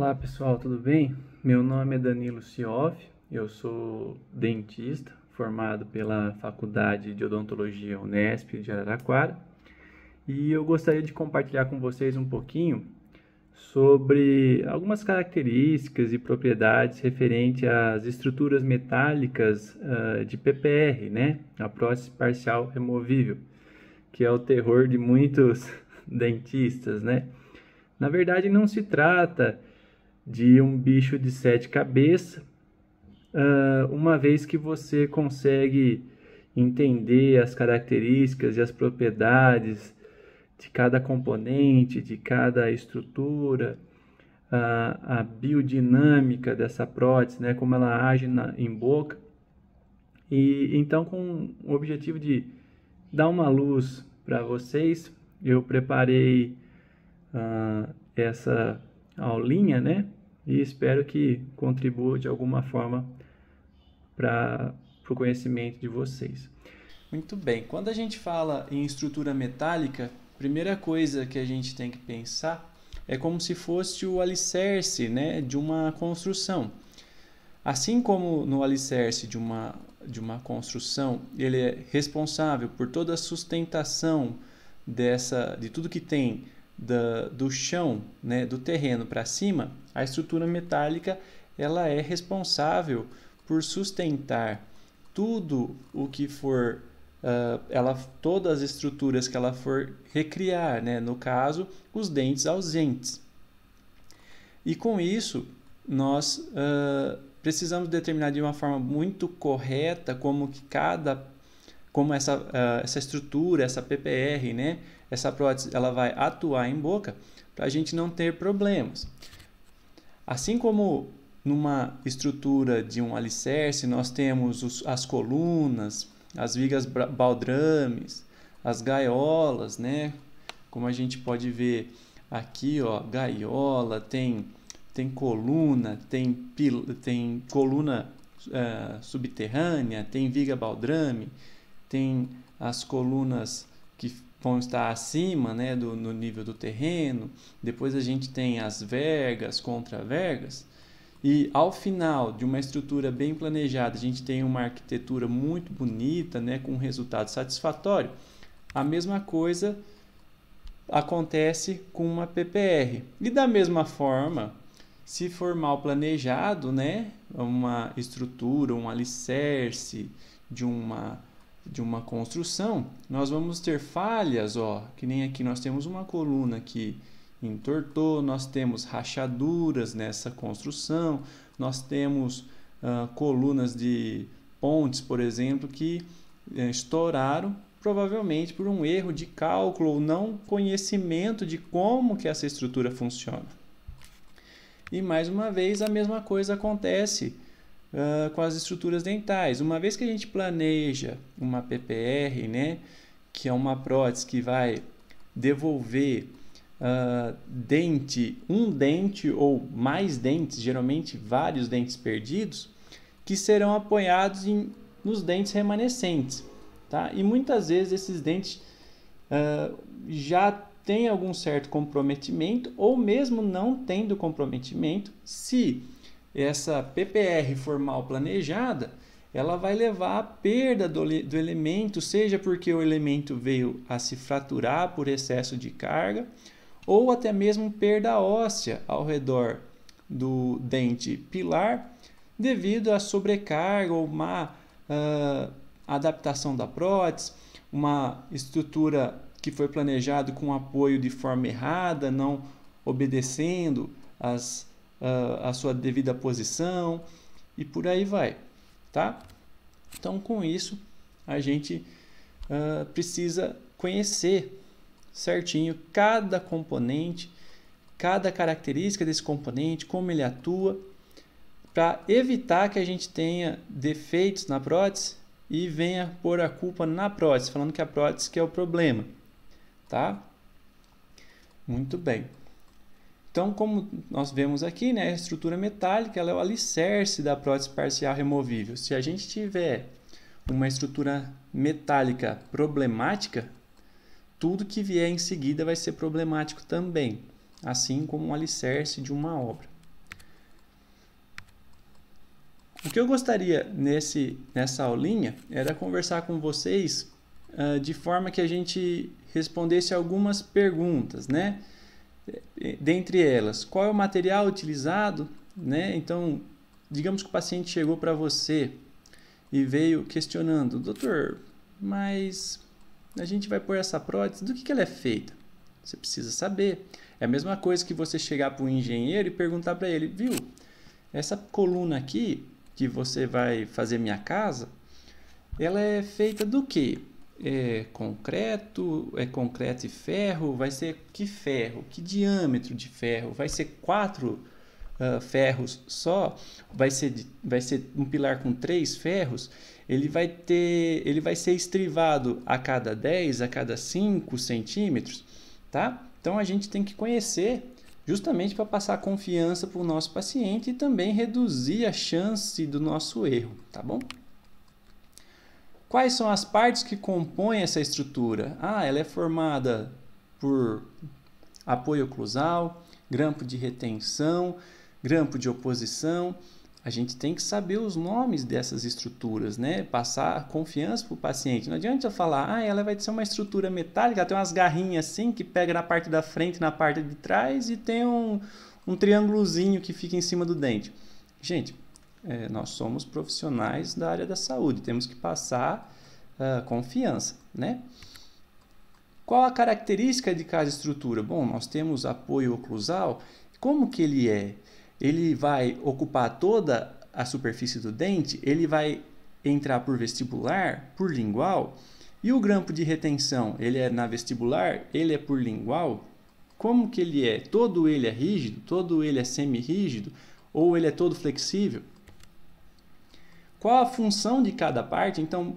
Olá pessoal, tudo bem? Meu nome é Danilo Sioff, eu sou dentista formado pela Faculdade de Odontologia Unesp de Araraquara e eu gostaria de compartilhar com vocês um pouquinho sobre algumas características e propriedades referente às estruturas metálicas uh, de PPR, né? A prótese parcial removível, que é o terror de muitos dentistas, né? Na verdade, não se trata de um bicho de sete cabeças, uh, uma vez que você consegue entender as características e as propriedades de cada componente, de cada estrutura, a, a biodinâmica dessa prótese, né, como ela age na, em boca. E então, com o objetivo de dar uma luz para vocês, eu preparei uh, essa aulinha, né? E espero que contribua de alguma forma para o conhecimento de vocês. Muito bem, quando a gente fala em estrutura metálica, primeira coisa que a gente tem que pensar é como se fosse o alicerce né, de uma construção. Assim como no alicerce de uma, de uma construção, ele é responsável por toda a sustentação dessa, de tudo que tem da, do chão, né, do terreno para cima, a estrutura metálica ela é responsável por sustentar tudo o que for uh, ela todas as estruturas que ela for recriar, né, no caso os dentes ausentes. E com isso nós uh, precisamos determinar de uma forma muito correta como que cada como essa, uh, essa estrutura, essa PPR, né, essa prótese ela vai atuar em boca para a gente não ter problemas. Assim como numa estrutura de um alicerce, nós temos os, as colunas, as vigas baldrames, as gaiolas, né? Como a gente pode ver aqui, ó, gaiola, tem, tem coluna, tem, pil, tem coluna uh, subterrânea, tem viga baldrame, tem as colunas que vão estar acima né, do, no nível do terreno. Depois a gente tem as vergas, contravergas. E ao final de uma estrutura bem planejada, a gente tem uma arquitetura muito bonita, né, com um resultado satisfatório. A mesma coisa acontece com uma PPR. E da mesma forma, se for mal planejado, né, uma estrutura, um alicerce de uma de uma construção, nós vamos ter falhas, ó, que nem aqui nós temos uma coluna que entortou, nós temos rachaduras nessa construção, nós temos colunas de pontes, por exemplo, que estouraram provavelmente por um erro de cálculo ou não conhecimento de como que essa estrutura funciona. E mais uma vez a mesma coisa acontece uh, com as estruturas dentais. Uma vez que a gente planeja uma PPR, né, que é uma prótese que vai devolver uh, dente, um dente ou mais dentes, geralmente vários dentes perdidos, que serão apoiados em, nos dentes remanescentes. Tá? E muitas vezes esses dentes uh, já têm algum certo comprometimento, ou mesmo não tendo comprometimento, se essa PPR formal planejada, ela vai levar à perda do, do elemento, seja porque o elemento veio a se fraturar por excesso de carga, ou até mesmo perda óssea ao redor do dente pilar, devido à sobrecarga ou má uh, adaptação da prótese, uma estrutura que foi planejada com apoio de forma errada, não obedecendo as uh, a sua devida posição e por aí vai, tá? Então, com isso, a gente uh, precisa conhecer certinho cada componente, cada característica desse componente, como ele atua, para evitar que a gente tenha defeitos na prótese e venha pôr a culpa na prótese, falando que a prótese que é o problema, tá? Muito bem. Então, como nós vemos aqui, né, a estrutura metálica é o alicerce da prótese parcial removível. Se a gente tiver uma estrutura metálica problemática, tudo que vier em seguida vai ser problemático também, assim como o alicerce de uma obra. O que eu gostaria nesse, nessa aulinha era conversar com vocês uh, de forma que a gente respondesse algumas perguntas, né? Dentre elas, qual é o material utilizado, né? Então, digamos que o paciente chegou para você e veio questionando, doutor, mas a gente vai pôr essa prótese, do que, que ela é feita? Você precisa saber. É a mesma coisa que você chegar para um engenheiro e perguntar para ele, viu, essa coluna aqui que você vai fazer minha casa, ela é feita do que? É concreto, é concreto e ferro, vai ser que ferro? Que diâmetro de ferro? Vai ser quatro uh, ferros só? Vai ser, vai ser um pilar com três ferros? Ele vai ter, ele vai ser estrivado a cada 10, a cada 5 centímetros, tá? Então a gente tem que conhecer justamente para passar confiança para o nosso paciente e também reduzir a chance do nosso erro, tá bom? Quais são as partes que compõem essa estrutura? Ah, ela é formada por apoio oclusal, grampo de retenção, grampo de oposição, a gente tem que saber os nomes dessas estruturas, né? Passar confiança para o paciente. Não adianta eu falar, ah, ela vai ser uma estrutura metálica, tem umas garrinhas assim que pega na parte da frente, na parte de trás e tem um, um triângulozinho que fica em cima do dente. Gente, é, nós somos profissionais da área da saúde, temos que passar uh, confiança, né? Qual a característica de cada estrutura? Bom, nós temos apoio oclusal. Como que ele é? ele vai ocupar toda a superfície do dente, ele vai entrar por vestibular, por lingual, e o grampo de retenção, ele é na vestibular, ele é por lingual. Como que ele é? Todo ele é rígido, todo ele é semi-rígido ou ele é todo flexível? Qual a função de cada parte? Então,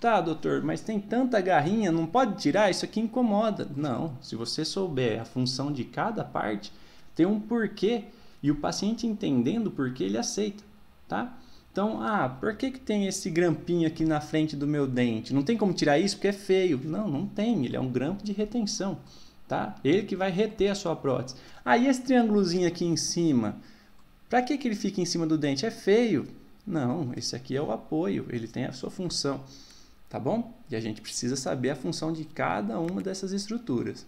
tá, doutor, mas tem tanta garrinha, não pode tirar, isso aqui incomoda. Não, se você souber a função de cada parte, tem um porquê e o paciente entendendo por que ele aceita, tá? Então, ah, por que, que tem esse grampinho aqui na frente do meu dente? Não tem como tirar isso porque é feio. Não, não tem. Ele é um grampo de retenção, tá? Ele que vai reter a sua prótese. Ah, e esse triângulozinho aqui em cima? Para que, que ele fica em cima do dente? É feio. Não, esse aqui é o apoio. Ele tem a sua função, tá bom? E a gente precisa saber a função de cada uma dessas estruturas.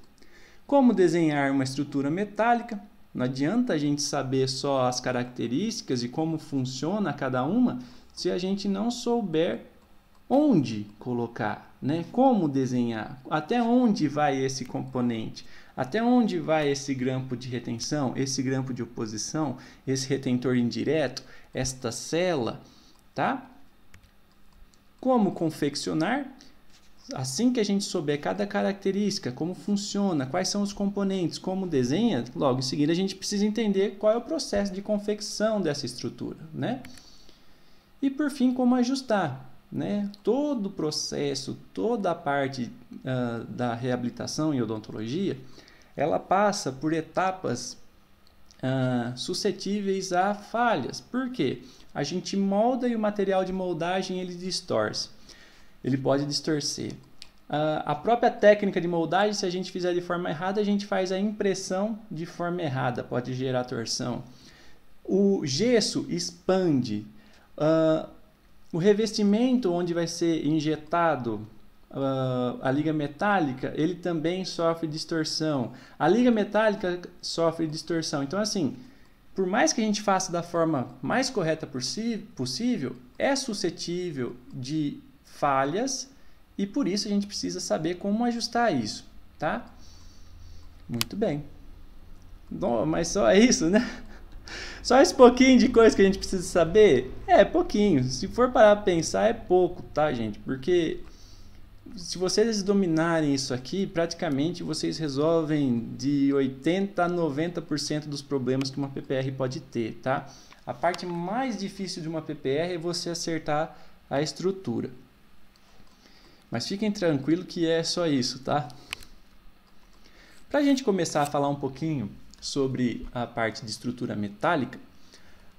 Como desenhar uma estrutura metálica? Não adianta a gente saber só as características e como funciona cada uma se a gente não souber onde colocar, né? Como desenhar, até onde vai esse componente, até onde vai esse grampo de retenção, esse grampo de oposição, esse retentor indireto, esta cela, tá? Como confeccionar Assim que a gente souber cada característica, como funciona, quais são os componentes, como desenha, logo em seguida a gente precisa entender qual é o processo de confecção dessa estrutura, né? E por fim, como ajustar, né? Todo o processo, toda a parte uh, da reabilitação em odontologia, ela passa por etapas uh, suscetíveis a falhas. Por quê? A gente molda e o material de moldagem ele distorce ele pode distorcer. Uh, a própria técnica de moldagem, se a gente fizer de forma errada, a gente faz a impressão de forma errada, pode gerar torção. O gesso expande. Uh, o revestimento onde vai ser injetado uh, a liga metálica, ele também sofre distorção. A liga metálica sofre distorção. Então, assim, por mais que a gente faça da forma mais correta possível, é suscetível de falhas e por isso a gente precisa saber como ajustar isso, tá? Muito bem. Bom, mas só isso, né? Só esse pouquinho de coisa que a gente precisa saber? É, pouquinho. Se for parar para pensar, é pouco, tá, gente? Porque se vocês dominarem isso aqui, praticamente vocês resolvem de 80 a 90% dos problemas que uma PPR pode ter, tá? A parte mais difícil de uma PPR é você acertar a estrutura. Mas fiquem tranquilos que é só isso, tá? Para a gente começar a falar um pouquinho sobre a parte de estrutura metálica,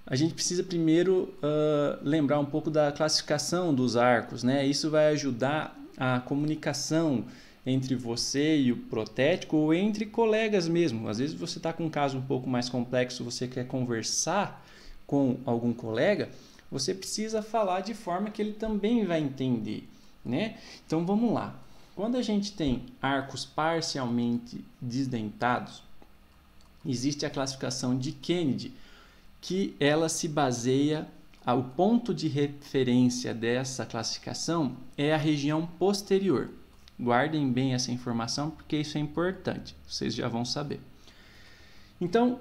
a gente precisa primeiro uh, lembrar um pouco da classificação dos arcos, né? Isso vai ajudar a comunicação entre você e o protético ou entre colegas mesmo. Às vezes você está com um caso um pouco mais complexo, você quer conversar com algum colega, você precisa falar de forma que ele também vai entender, né? Então vamos lá. Quando a gente tem arcos parcialmente desdentados, existe a classificação de Kennedy, que ela se baseia o ponto de referência dessa classificação é a região posterior. Guardem bem essa informação porque isso é importante, vocês já vão saber. Então,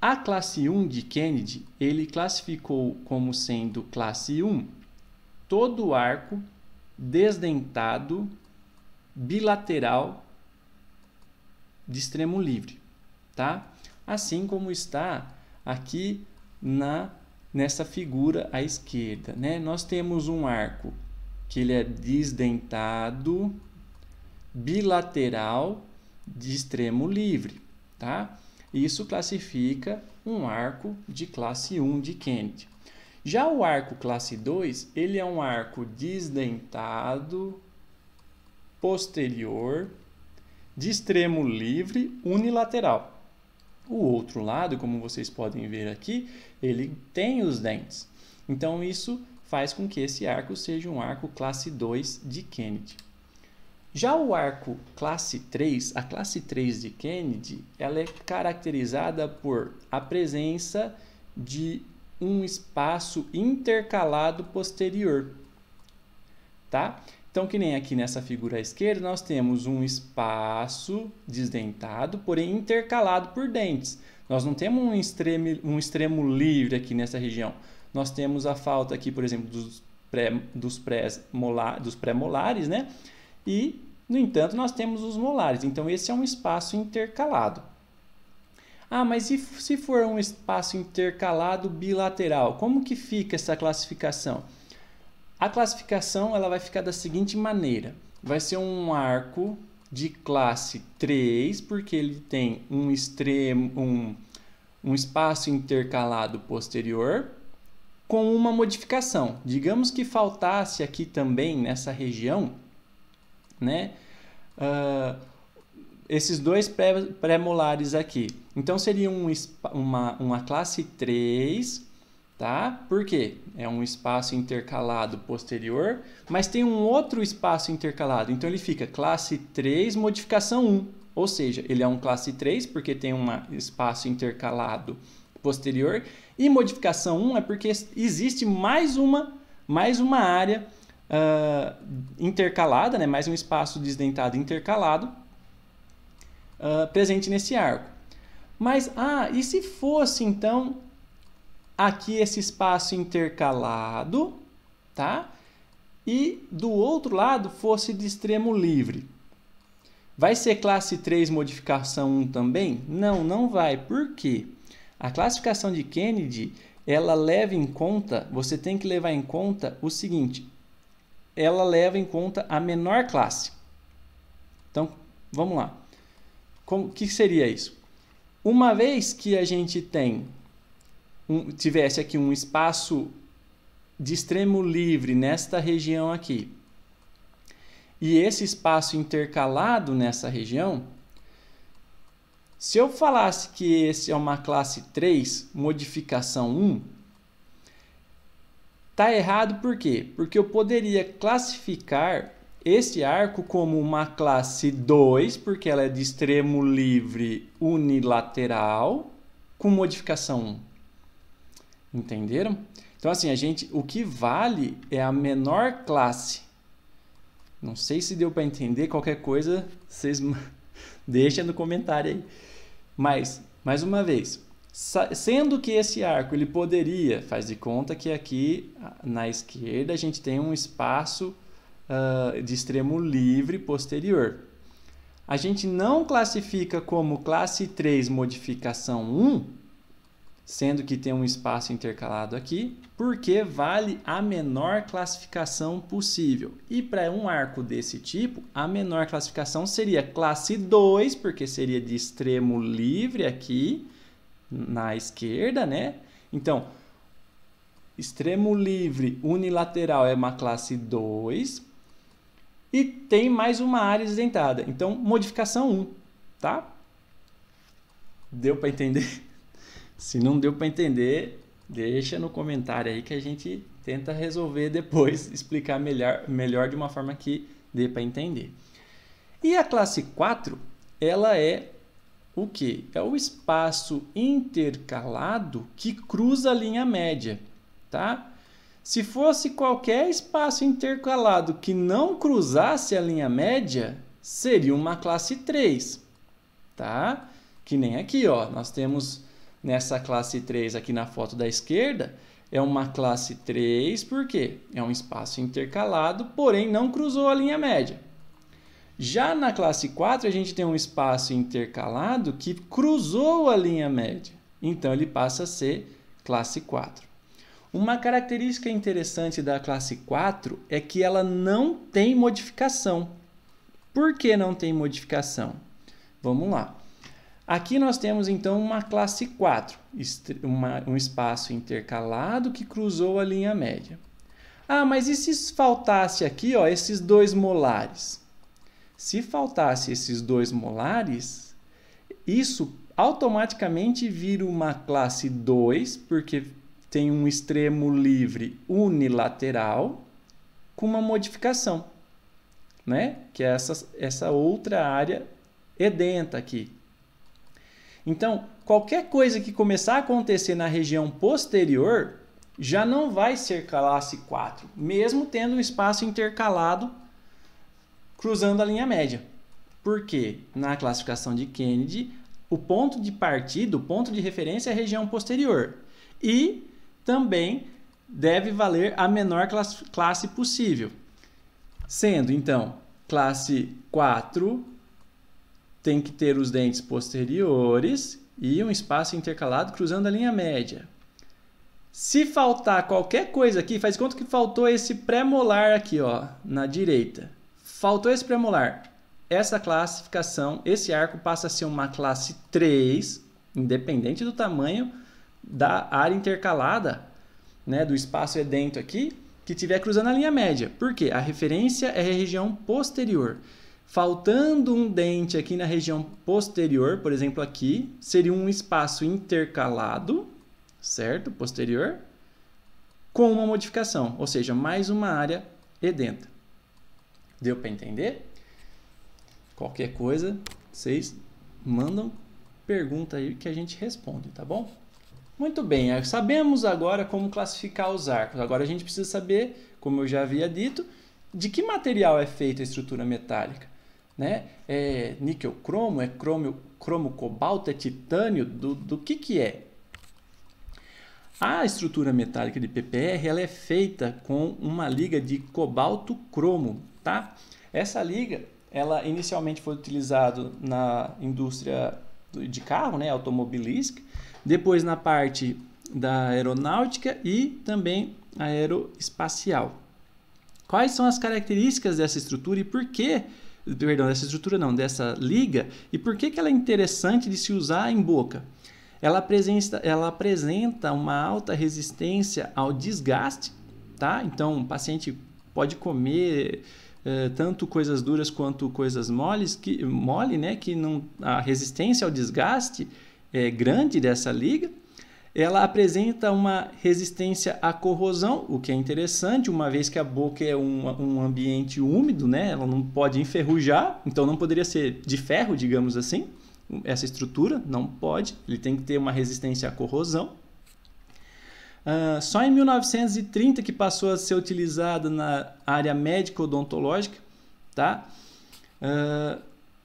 a classe 1 de Kennedy, ele classificou como sendo classe 1 todo o arco desdentado bilateral de extremo livre, tá? Assim como está aqui na nessa figura à esquerda, né? Nós temos um arco que ele é desdentado bilateral de extremo livre, tá? Isso classifica um arco de classe 1 de Kennedy. Já o arco classe 2, ele é um arco desdentado posterior de extremo livre unilateral. O outro lado, como vocês podem ver aqui, ele tem os dentes. Então isso faz com que esse arco seja um arco classe 2 de Kennedy. Já o arco classe 3, a classe 3 de Kennedy, ela é caracterizada por a presença de um espaço intercalado posterior, tá? Então, que nem aqui nessa figura à esquerda, nós temos um espaço desdentado, porém intercalado por dentes. Nós não temos um extremo, um extremo livre aqui nessa região. Nós temos a falta aqui, por exemplo, dos, pré, dos, pré -molar, dos pré-molares, né? E, no entanto, nós temos os molares. Então, esse é um espaço intercalado. Ah, mas e se for um espaço intercalado bilateral? Como que fica essa classificação? A classificação ela vai ficar da seguinte maneira: vai ser um arco de classe 3, porque ele tem um extremo, um, um espaço intercalado posterior com uma modificação. Digamos que faltasse aqui também nessa região, né? Uh, esses dois pré-molares aqui. Então seria um, uma, uma classe 3 tá? Por quê? É um espaço intercalado posterior, mas tem um outro espaço intercalado. Então ele fica classe 3, modificação 1. Ou seja, ele é um classe 3 porque tem um espaço intercalado posterior e modificação 1 é porque existe mais uma mais uma área uh, intercalada, né? mais um espaço desdentado intercalado uh, presente nesse arco. Mas, ah, e se fosse então aqui esse espaço intercalado, tá? E do outro lado fosse de extremo livre. Vai ser classe 3 modificação 1 também? Não, não vai. Por quê? A classificação de Kennedy, ela leva em conta, você tem que levar em conta o seguinte, ela leva em conta a menor classe. Então, vamos lá. O que seria isso? Uma vez que a gente tem um, tivesse aqui um espaço de extremo livre nesta região aqui, e esse espaço intercalado nessa região, se eu falasse que esse é uma classe 3, modificação 1, tá errado por quê? Porque eu poderia classificar esse arco como uma classe 2, porque ela é de extremo livre unilateral, com modificação 1. Entenderam? Então assim, a gente, o que vale é a menor classe. Não sei se deu para entender, qualquer coisa vocês deixem no comentário aí. Mas, mais uma vez, sendo que esse arco ele poderia, faz de conta que aqui na esquerda a gente tem um espaço uh, de extremo livre posterior. A gente não classifica como classe 3 modificação 1, sendo que tem um espaço intercalado aqui, porque vale a menor classificação possível. E para um arco desse tipo, a menor classificação seria classe 2, porque seria de extremo livre aqui na esquerda, né? Então, extremo livre unilateral é uma classe 2 e tem mais uma área isentada. Então, modificação 1, tá? Deu para entender? Se não deu para entender, Deixa no comentário aí que a gente tenta resolver depois, explicar melhor, melhor de uma forma que dê para entender. E a classe 4, ela é o que? É o espaço intercalado que cruza a linha média, tá? Se fosse qualquer espaço intercalado que não cruzasse a linha média, seria uma classe 3, tá? Que nem aqui, ó, nós temos nessa classe 3 aqui na foto da esquerda, é uma classe 3, porque é um espaço intercalado, porém não cruzou a linha média. Já na classe 4, a gente tem um espaço intercalado que cruzou a linha média. Então, ele passa a ser classe 4. Uma característica interessante da classe 4 é que ela não tem modificação. Por que não tem modificação? Vamos lá. Aqui nós temos então uma classe 4, uma, um espaço intercalado que cruzou a linha média. Ah, mas e se faltasse aqui ó, esses dois molares? Se faltasse esses dois molares, isso automaticamente vira uma classe 2, porque tem um extremo livre unilateral com uma modificação, né? que é essa, essa outra área edenta aqui. Então, qualquer coisa que começar a acontecer na região posterior já não vai ser classe 4, mesmo tendo um espaço intercalado cruzando a linha média. Porque na classificação de Kennedy, o ponto de partida, o ponto de referência é a região posterior. E também deve valer a menor classe, possível. Sendo, então, classe 4 tem que ter os dentes posteriores e um espaço intercalado cruzando a linha média. Se faltar qualquer coisa aqui, faz conta que faltou esse pré-molar aqui, ó, na direita. Faltou esse pré-molar. Essa classificação, esse arco passa a ser uma classe 3, independente do tamanho da área intercalada, né, do espaço edento aqui, que estiver cruzando a linha média. Por quê? A referência é a região posterior. Faltando um dente aqui na região posterior, por exemplo, aqui, seria um espaço intercalado, certo? Posterior, com uma modificação, ou seja, mais uma área edenta. Deu para entender? Qualquer coisa, vocês mandam pergunta aí que a gente responde, tá bom? Muito bem, sabemos agora como classificar os arcos. Agora a gente precisa saber, como eu já havia dito, de que material é feita a estrutura metálica né? É níquel cromo, é cromo, cromo cobalto, é titânio, do, do que que é? A estrutura metálica de PPR ela é feita com uma liga de cobalto cromo, tá? Essa liga, ela inicialmente foi utilizada na indústria de carro, né, automobilística, depois na parte da aeronáutica e também aeroespacial. Quais são as características dessa estrutura e por que perdão, dessa estrutura não, dessa liga, e por que, que ela é interessante de se usar em boca? Ela apresenta, ela apresenta uma alta resistência ao desgaste, tá? Então, o paciente pode comer eh, tanto coisas duras quanto coisas moles, que, mole, né? Que não, a resistência ao desgaste é grande dessa liga ela apresenta uma resistência à corrosão, o que é interessante, uma vez que a boca é um, um ambiente úmido, né? ela não pode enferrujar, então não poderia ser de ferro, digamos assim, essa estrutura, não pode, ele tem que ter uma resistência à corrosão. Uh, só em 1930 que passou a ser utilizada na área médico-odontológica, tá? Uh,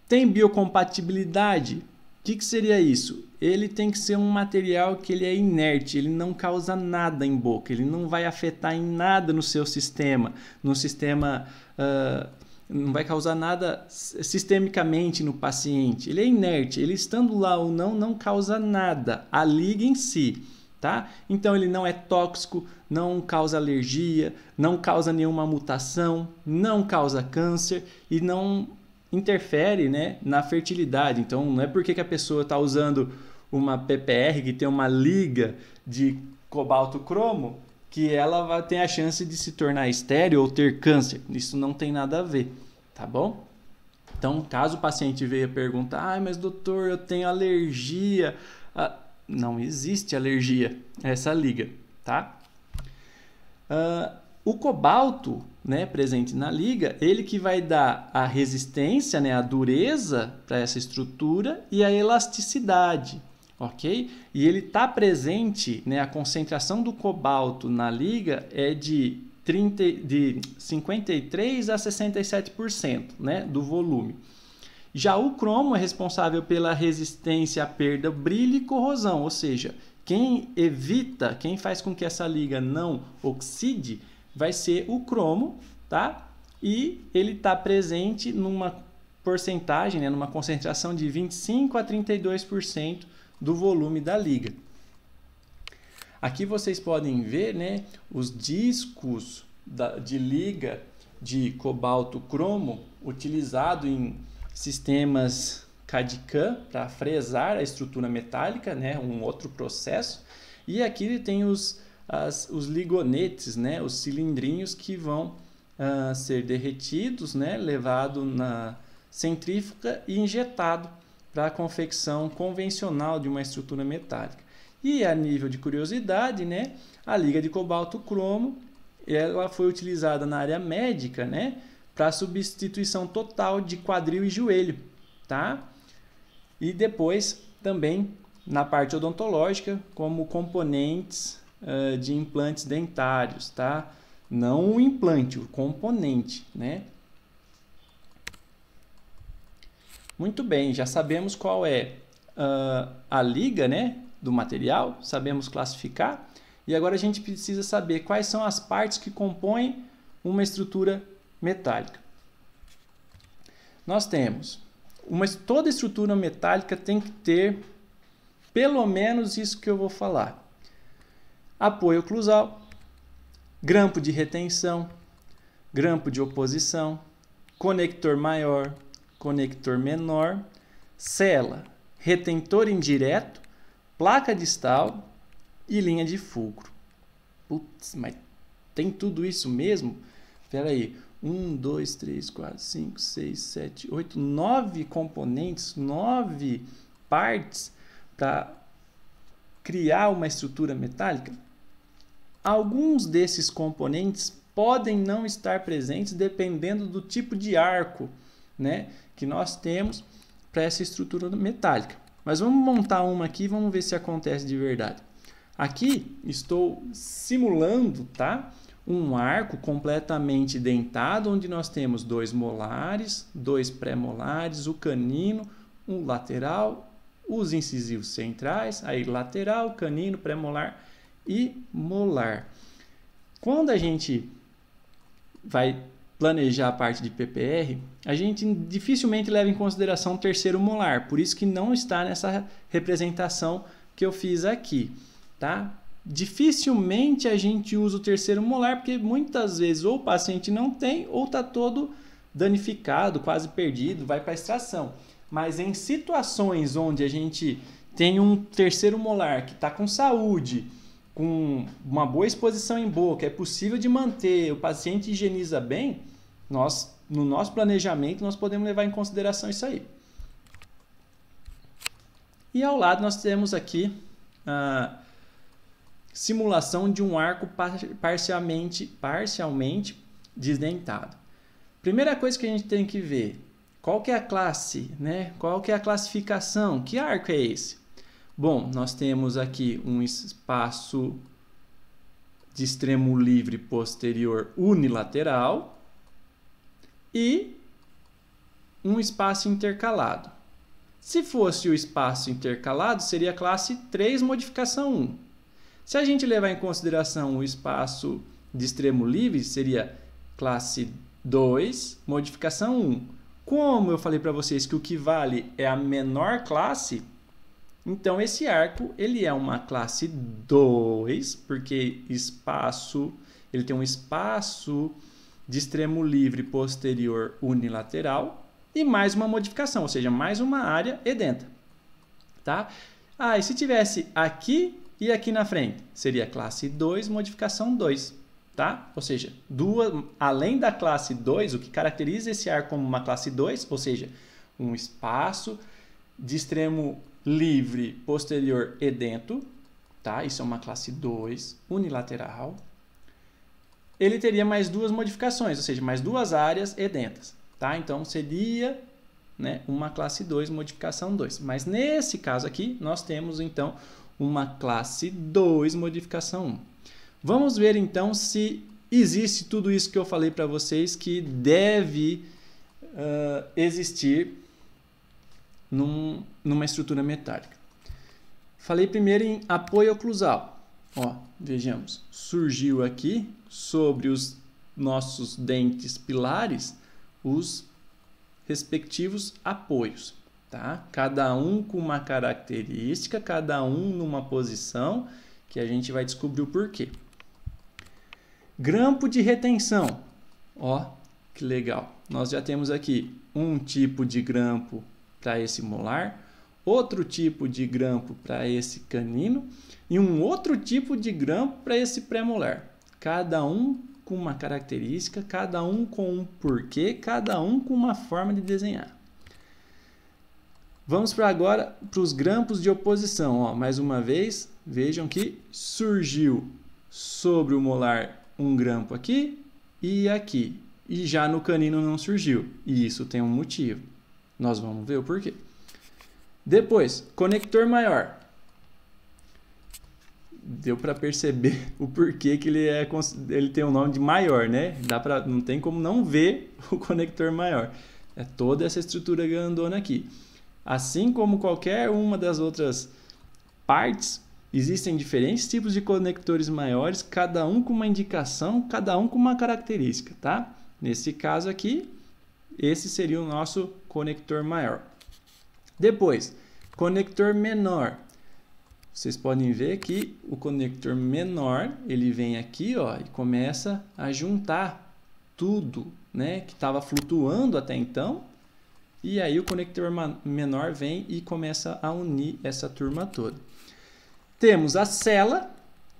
tem biocompatibilidade, o que, que seria isso? Ele tem que ser um material que ele é inerte, ele não causa nada em boca, ele não vai afetar em nada no seu sistema, no sistema uh, não vai causar nada sistemicamente no paciente. Ele é inerte, ele estando lá ou não, não causa nada. A liga em si, tá? Então ele não é tóxico, não causa alergia, não causa nenhuma mutação, não causa câncer e não interfere né, na fertilidade. Então, não é porque que a pessoa está usando uma PPR que tem uma liga de cobalto cromo que ela vai ter a chance de se tornar estéreo ou ter câncer. Isso não tem nada a ver, tá bom? Então, caso o paciente venha perguntar, ah, mas doutor, eu tenho alergia, não existe alergia a essa liga, tá? Uh, o cobalto, né, presente na liga, ele que vai dar a resistência, né, a dureza para essa estrutura e a elasticidade, ok? E ele está presente, né, a concentração do cobalto na liga é de, 30, de 53 a 67%, né, do volume. Já o cromo é responsável pela resistência à perda, brilho e corrosão, ou seja, quem evita, quem faz com que essa liga não oxide, vai ser o cromo, tá? E ele está presente numa porcentagem, né, numa concentração de 25 a 32% do volume da liga. Aqui vocês podem ver né, os discos da, de liga de cobalto cromo utilizado em sistemas CAD-CAM para fresar a estrutura metálica, né, um outro processo. E aqui tem os, as, os ligonetes, né, os cilindrinhos que vão uh, ser derretidos, né, levado na centrífuga e injetado para a confecção convencional de uma estrutura metálica. E a nível de curiosidade, né, a liga de cobalto cromo ela foi utilizada na área médica, né, para substituição total de quadril e joelho, tá? E depois também na parte odontológica como componentes uh, de implantes dentários, tá? Não o implante, o componente, né? Muito bem, já sabemos qual é uh, a liga, né, do material, sabemos classificar e agora a gente precisa saber quais são as partes que compõem uma estrutura metálica. Nós temos uma toda estrutura metálica tem que ter pelo menos isso que eu vou falar: apoio oclusal, grampo de retenção, grampo de oposição, conector maior, conector menor, cela, retentor indireto, placa distal e linha de fulcro. Putz, mas tem tudo isso mesmo? Espera aí, 1, 2, 3, 4, 5, 6, 7, 8, 9 componentes, 9 partes para criar uma estrutura metálica. Alguns desses componentes podem não estar presentes dependendo do tipo de arco né, que nós temos para essa estrutura metálica. Mas vamos montar uma aqui vamos ver se acontece de verdade. Aqui estou simulando, tá? um arco completamente dentado, onde nós temos dois molares, dois pré-molares, o canino, um lateral, os incisivos centrais, aí lateral, canino, pré-molar e molar. Quando a gente vai planejar a parte de PPR, a gente dificilmente leva em consideração o terceiro molar, por isso que não está nessa representação que eu fiz aqui, tá? dificilmente a gente usa o terceiro molar, porque muitas vezes ou o paciente não tem ou está todo danificado, quase perdido, vai para extração. Mas em situações onde a gente tem um terceiro molar que está com saúde, com uma boa exposição em boca, é possível de manter, o paciente higieniza bem, nós, no nosso planejamento, nós podemos levar em consideração isso aí. E ao lado nós temos aqui uh, simulação de um arco parcialmente, parcialmente desdentado. Primeira coisa que a gente tem que ver, qual que é a classe, né? Qual que é a classificação? Que arco é esse? Bom, nós temos aqui um espaço de extremo livre posterior unilateral e um espaço intercalado. Se fosse o espaço intercalado, seria classe 3 modificação 1. Se a gente levar em consideração o espaço de extremo livre, seria classe 2, modificação 1. Como eu falei para vocês que o que vale é a menor classe, então esse arco ele é uma classe 2, porque espaço, ele tem um espaço de extremo livre posterior unilateral e mais uma modificação, ou seja, mais uma área edenta, tá? Ah, e se tivesse aqui e aqui na frente seria classe 2, modificação 2, tá? Ou seja, duas, além da classe 2, o que caracteriza esse ar como uma classe 2, ou seja, um espaço de extremo livre posterior edento, tá? Isso é uma classe 2, unilateral. Ele teria mais duas modificações, ou seja, mais duas áreas edentas, tá? Então seria né, uma classe 2, modificação 2. Mas nesse caso aqui, nós temos então uma classe 2, modificação 1. Vamos ver então se existe tudo isso que eu falei para vocês que deve uh, existir num, numa estrutura metálica. Falei primeiro em apoio oclusal. Ó, vejamos, surgiu aqui sobre os nossos dentes pilares os respectivos apoios, tá? Cada um com uma característica, cada um numa posição que a gente vai descobrir o porquê. Grampo de retenção. Ó, que legal. Nós já temos aqui um tipo de grampo para esse molar, outro tipo de grampo para esse canino e um outro tipo de grampo para esse pré-molar. Cada um com uma característica, cada um com um porquê, cada um com uma forma de desenhar. Vamos para agora para os grampos de oposição. Ó, mais uma vez, vejam que surgiu sobre o molar um grampo aqui e aqui. E já no canino não surgiu. E isso tem um motivo. Nós vamos ver o porquê. Depois, conector maior. Deu para perceber o porquê que ele, é, ele tem o um nome de maior, né? Dá pra, não tem como não ver o conector maior. É toda essa estrutura grandona aqui. Assim como qualquer uma das outras partes Existem diferentes tipos de conectores maiores, cada um com uma indicação, cada um com uma característica, tá? Nesse caso aqui, esse seria o nosso conector maior. Depois, conector menor. Vocês podem ver que o conector menor, ele vem aqui, ó, e começa a juntar tudo, né, que estava flutuando até então. E aí o conector menor vem e começa a unir essa turma toda. Temos a cela,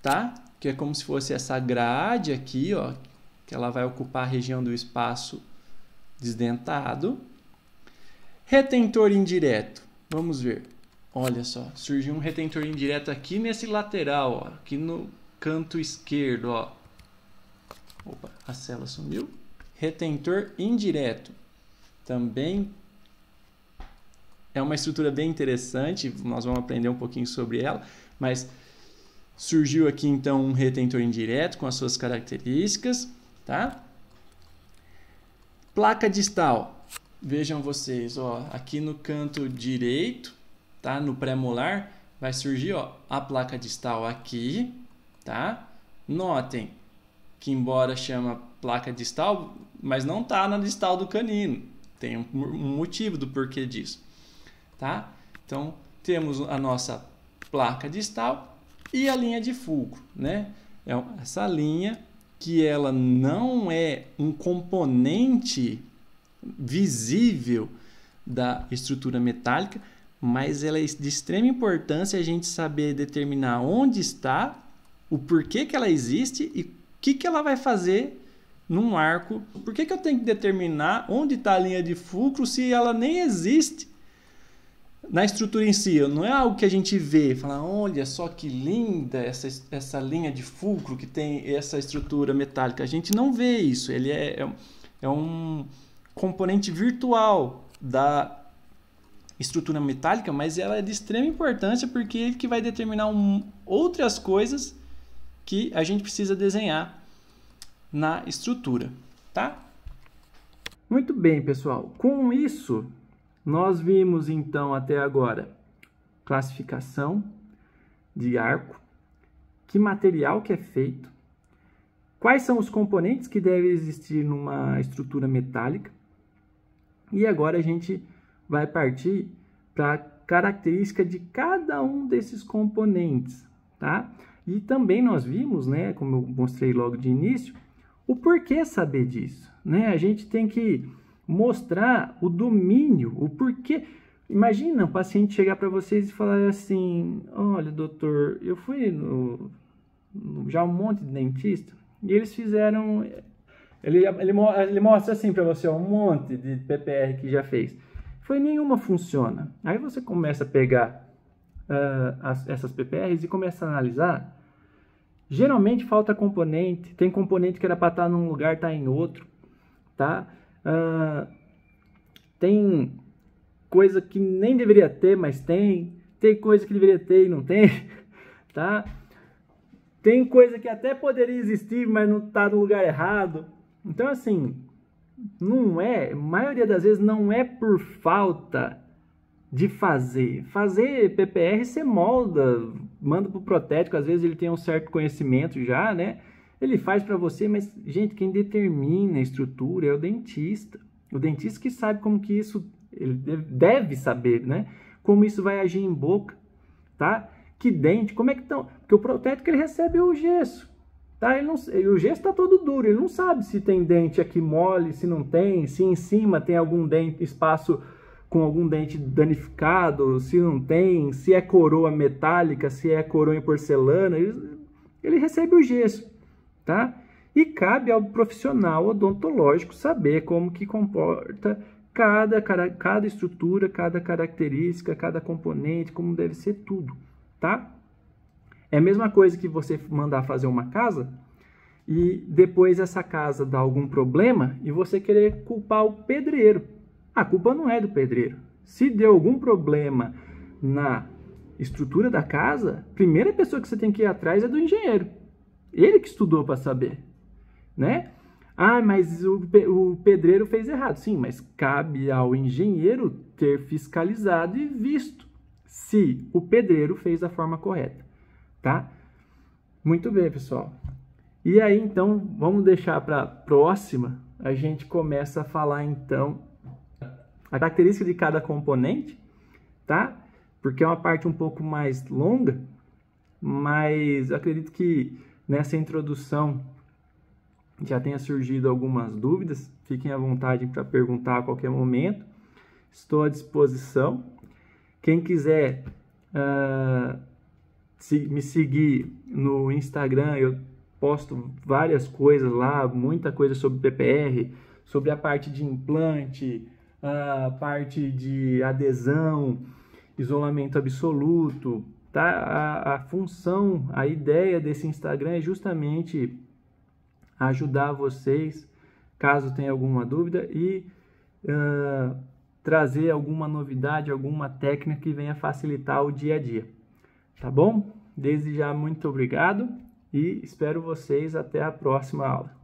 tá? Que é como se fosse essa grade aqui, ó, que ela vai ocupar a região do espaço desdentado. Retentor indireto. Vamos ver. Olha só, surgiu um retentor indireto aqui nesse lateral, ó, aqui no canto esquerdo, ó. Opa, a cela sumiu. Retentor indireto. Também é uma estrutura bem interessante, nós vamos aprender um pouquinho sobre ela. Mas surgiu aqui então um retentor indireto com as suas características, tá? Placa distal. Vejam vocês, ó, aqui no canto direito, tá? No pré-molar vai surgir, ó, a placa distal aqui, tá? Notem que embora chama placa distal, mas não tá na distal do canino. Tem um motivo do porquê disso, tá? Então, temos a nossa placa distal e a linha de fulcro, né? É essa linha que ela não é um componente visível da estrutura metálica, mas ela é de extrema importância a gente saber determinar onde está, o porquê que ela existe e o que, que ela vai fazer num arco. Por que, que eu tenho que determinar onde está a linha de fulcro se ela nem existe na estrutura em si, não é algo que a gente vê, fala, olha só que linda essa, essa linha de fulcro que tem essa estrutura metálica. A gente não vê isso, ele é, é, é um componente virtual da estrutura metálica, mas ela é de extrema importância porque ele que vai determinar um, outras coisas que a gente precisa desenhar na estrutura, tá? Muito bem, pessoal. Com isso, nós vimos então até agora classificação de arco, que material que é feito, quais são os componentes que devem existir numa estrutura metálica. E agora a gente vai partir para a característica de cada um desses componentes, tá? E também nós vimos, né, como eu mostrei logo de início, o porquê saber disso, né? A gente tem que mostrar o domínio, o porquê. Imagina um paciente chegar para vocês e falar assim: Olha, doutor, eu fui no, já um monte de dentista e eles fizeram. Ele, ele, ele mostra assim para você: ó, um monte de PPR que já fez. Foi nenhuma funciona. Aí você começa a pegar uh, as, essas PPRs e começa a analisar, geralmente falta componente, tem componente que era para estar tá num lugar, está em outro, tá? Uh, tem coisa que nem deveria ter, mas tem, tem coisa que deveria ter e não tem, tá? Tem coisa que até poderia existir, mas não está no lugar errado. Então, assim, não é, maioria das vezes não é por falta de fazer. Fazer PPR você molda, manda pro protético, às vezes ele tem um certo conhecimento já, né? Ele faz para você, mas gente, quem determina a estrutura é o dentista. O dentista que sabe como que isso ele deve saber, né? Como isso vai agir em boca, tá? Que dente, como é que estão? Porque o protético ele recebe o gesso. Tá? Ele não, o gesso está todo duro, ele não sabe se tem dente aqui mole, se não tem, se em cima tem algum dente, espaço com algum dente danificado, se não tem, se é coroa metálica, se é coroa em porcelana, ele, ele recebe o gesso, tá? E cabe ao profissional odontológico saber como que comporta cada, cada estrutura, cada característica, cada componente, como deve ser tudo, tá? É a mesma coisa que você mandar fazer uma casa e depois essa casa dá algum problema e você querer culpar o pedreiro. A culpa não é do pedreiro. Se deu algum problema na estrutura da casa, a primeira pessoa que você tem que ir atrás é do engenheiro. Ele que estudou para saber, né? Ah, mas o, o pedreiro fez errado. Sim, mas cabe ao engenheiro ter fiscalizado e visto se o pedreiro fez da forma correta tá? Muito bem, pessoal. E aí, então, vamos deixar para próxima. A gente começa a falar, então, a característica de cada componente, tá? Porque é uma parte um pouco mais longa, mas acredito que nessa introdução já tenha surgido algumas dúvidas. Fiquem à vontade para perguntar a qualquer momento. Estou à disposição. Quem quiser uh, se, me seguir no Instagram, eu posto várias coisas lá, muita coisa sobre PPR, sobre a parte de implante, a parte de adesão, isolamento absoluto, tá? A, a função, a ideia desse Instagram é justamente ajudar vocês, caso tenha alguma dúvida, e uh, trazer alguma novidade, alguma técnica que venha facilitar o dia a dia. Tá bom? Desde já, muito obrigado e espero vocês até a próxima aula.